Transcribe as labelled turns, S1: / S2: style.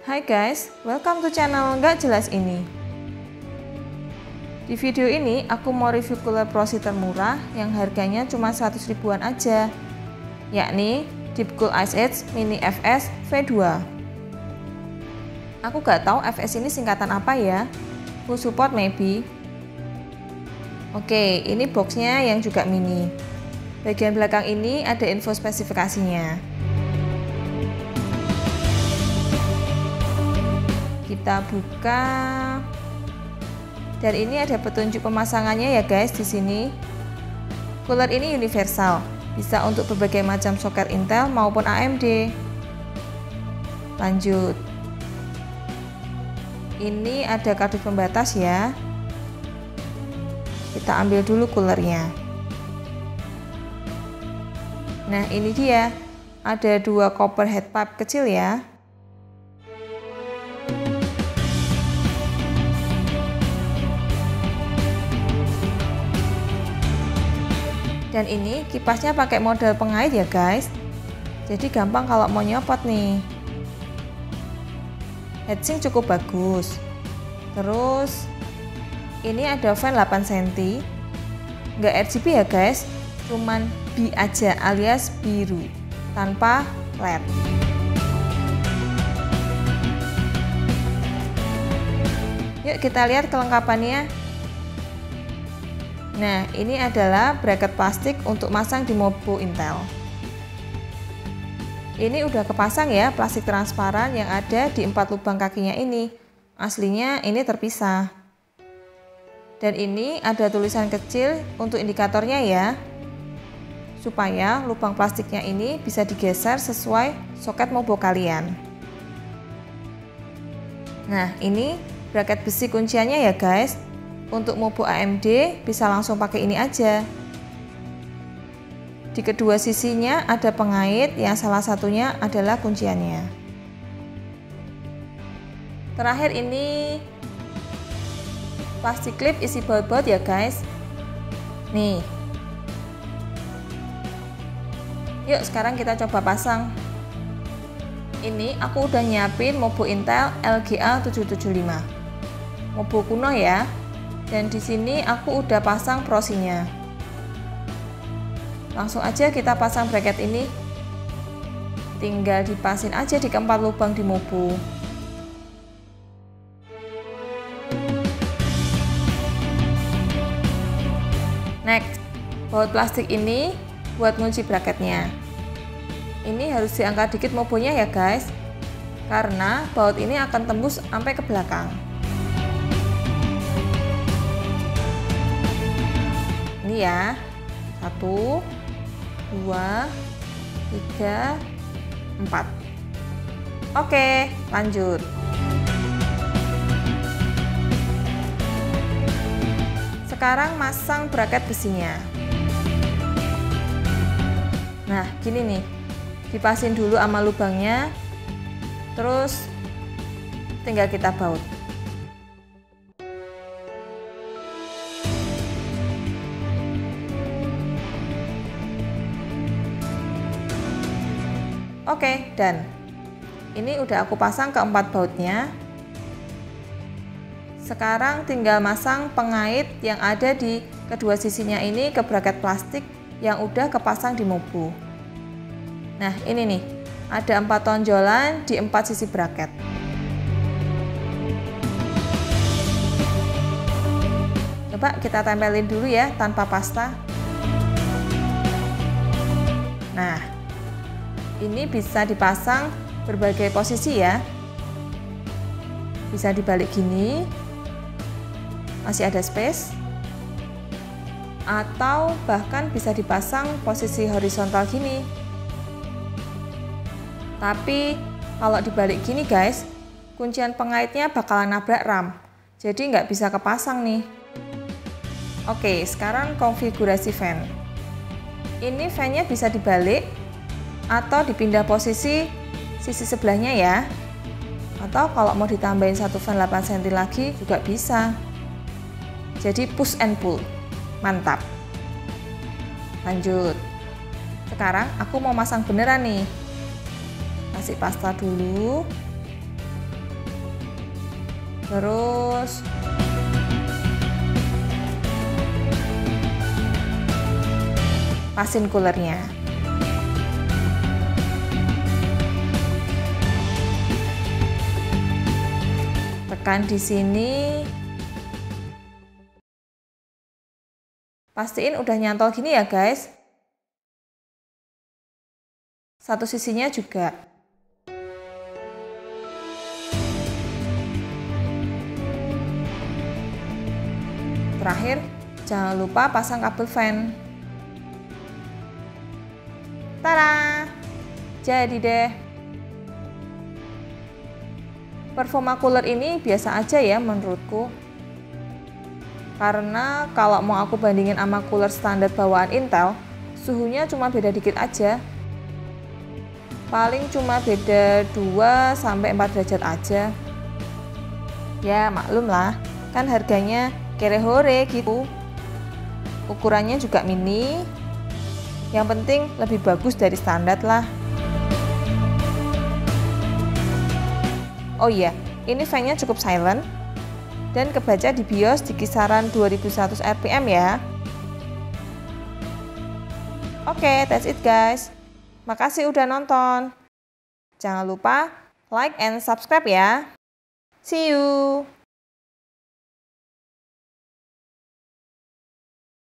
S1: Hai guys, welcome to channel nggak jelas ini. Di video ini aku mau review cooler Prosi termurah yang harganya cuma 100 ribuan aja, yakni Deep Cool Ice Edge Mini FS V2. Aku gak tahu FS ini singkatan apa ya, full support maybe. Oke, ini boxnya yang juga mini. Bagian belakang ini ada info spesifikasinya. Kita buka. Dan ini ada petunjuk pemasangannya ya guys di sini. Cooler ini universal bisa untuk berbagai macam soket Intel maupun AMD lanjut. Ini ada kardus pembatas ya. Kita ambil dulu coolernya nah ini dia. Ada dua copper head pipe kecil ya dan ini kipasnya pakai model pengait ya guys. Jadi gampang kalau mau nyopot nih. Heatsink cukup bagus. Terus ini ada fan 8 cm nggak RGB ya guys. Cuman B aja alias biru tanpa LED. Yuk kita lihat kelengkapannya Nah, ini adalah bracket plastik untuk masang di mobu Intel. Ini udah kepasang ya plastik transparan yang ada di empat lubang kakinya ini. Aslinya ini terpisah. Dan ini ada tulisan kecil untuk indikatornya ya. Supaya lubang plastiknya ini bisa digeser sesuai soket mobo kalian. Nah, ini bracket besi kunciannya ya guys untuk mobo AMD bisa langsung pakai ini aja. Di kedua sisinya ada pengait yang salah satunya adalah kunciannya. Terakhir ini plastik clip isi baut-baut ya guys. Nih. Yuk sekarang kita coba pasang. Ini aku udah nyiapin mobo Intel LGA 775. Mobo kuno ya, dan di sini aku udah pasang prosinya. Langsung aja kita pasang bracket ini. Tinggal dipasin aja di keempat lubang di mobu. Next, baut plastik ini buat ngunci bracketnya. Ini harus diangkat dikit mobonya ya guys, karena baut ini akan tembus sampai ke belakang. Ya. Satu dua tiga empat. Oke lanjut. Sekarang masang bracket besinya. Nah gini nih. Dipasin dulu sama lubangnya. Terus tinggal kita baut Oke, dan ini udah aku pasang keempat bautnya. Sekarang tinggal masang pengait yang ada di kedua sisinya ini ke bracket plastik yang udah kepasang di mobu. Nah, ini nih, ada empat tonjolan di empat sisi bracket. Coba kita tempelin dulu ya tanpa pasta. Nah, ini bisa dipasang berbagai posisi ya. Bisa dibalik gini. Masih ada space. Atau bahkan bisa dipasang posisi horizontal gini. Tapi kalau dibalik gini guys kuncian pengaitnya bakalan nabrak RAM. Jadi nggak bisa kepasang nih. Oke sekarang konfigurasi fan. Ini fannya bisa dibalik atau dipindah posisi sisi sebelahnya ya. Atau kalau mau ditambahin satu fan 8 cm lagi juga bisa. Jadi push and pull. Mantap. Lanjut. Sekarang aku mau masang beneran nih. Kasih pasta dulu. Terus. Pasin coolernya tekan di sini pastiin udah nyantol gini ya guys satu sisinya juga Terakhir, jangan lupa pasang kabel fan. Tada! Jadi deh. Performa cooler ini biasa aja ya menurutku. Karena kalau mau aku bandingin sama cooler standar bawaan Intel, suhunya cuma beda dikit aja. Paling cuma beda 2 sampai 4 derajat aja. Ya, maklum lah, kan harganya kere hore gitu ukurannya juga mini yang penting lebih bagus dari standar lah oh iya ini fan-nya cukup silent. Dan kebaca di BIOS di kisaran 2100 rpm ya. Oke okay, that's it guys. Makasih udah nonton. Jangan lupa like and subscribe ya. See you